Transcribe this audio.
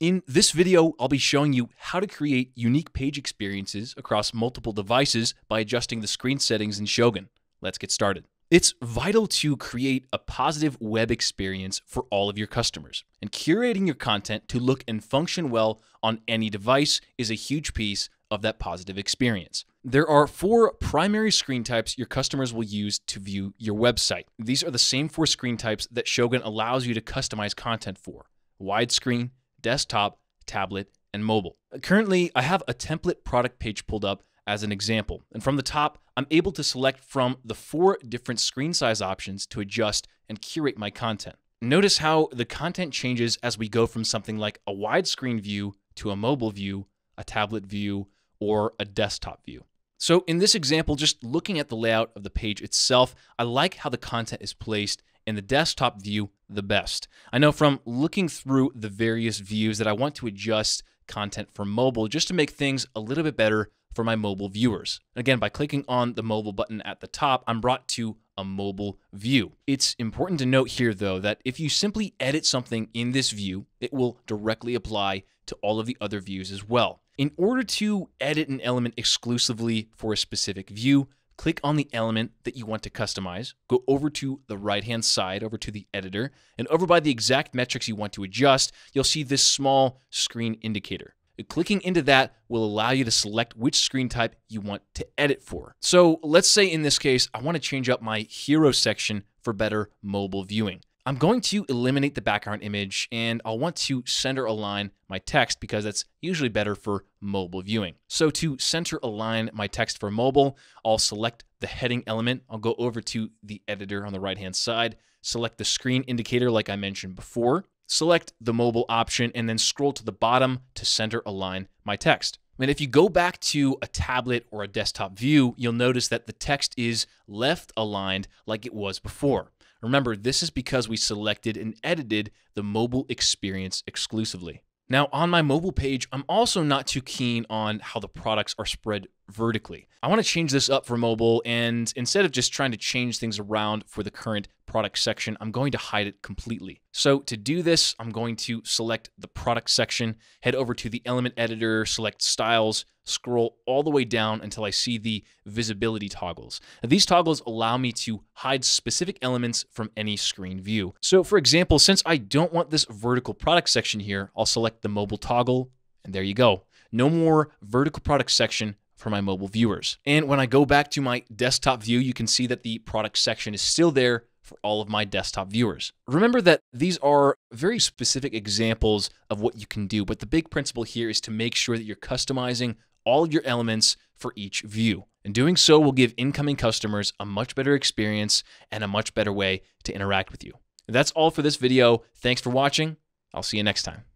In this video, I'll be showing you how to create unique page experiences across multiple devices by adjusting the screen settings in Shogun. Let's get started. It's vital to create a positive web experience for all of your customers, and curating your content to look and function well on any device is a huge piece of that positive experience. There are four primary screen types your customers will use to view your website. These are the same four screen types that Shogun allows you to customize content for widescreen, desktop, tablet, and mobile. Currently, I have a template product page pulled up as an example. And from the top, I'm able to select from the four different screen size options to adjust and curate my content. Notice how the content changes as we go from something like a widescreen view to a mobile view, a tablet view, or a desktop view. So in this example, just looking at the layout of the page itself, I like how the content is placed in the desktop view the best. I know from looking through the various views that I want to adjust content for mobile just to make things a little bit better for my mobile viewers. Again, by clicking on the mobile button at the top, I'm brought to a mobile view. It's important to note here, though, that if you simply edit something in this view, it will directly apply to all of the other views as well. In order to edit an element exclusively for a specific view, click on the element that you want to customize, go over to the right hand side, over to the editor, and over by the exact metrics you want to adjust, you'll see this small screen indicator. Clicking into that will allow you to select which screen type you want to edit for. So let's say in this case, I want to change up my hero section for better mobile viewing. I'm going to eliminate the background image and I'll want to center align my text because that's usually better for mobile viewing. So to center align my text for mobile, I'll select the heading element. I'll go over to the editor on the right hand side, select the screen indicator like I mentioned before, select the mobile option, and then scroll to the bottom to center align my text. And if you go back to a tablet or a desktop view, you'll notice that the text is left aligned like it was before. Remember, this is because we selected and edited the mobile experience exclusively. Now, on my mobile page, I'm also not too keen on how the products are spread vertically. I want to change this up for mobile, and instead of just trying to change things around for the current product section, I'm going to hide it completely. So to do this, I'm going to select the product section, head over to the element editor, select styles, scroll all the way down until I see the visibility toggles. Now, these toggles allow me to hide specific elements from any screen view. So for example, since I don't want this vertical product section here, I'll select the mobile toggle, and there you go. No more vertical product section for my mobile viewers. And when I go back to my desktop view, you can see that the product section is still there for all of my desktop viewers. Remember that these are very specific examples of what you can do, but the big principle here is to make sure that you're customizing all of your elements for each view. And doing so will give incoming customers a much better experience and a much better way to interact with you. That's all for this video. Thanks for watching. I'll see you next time.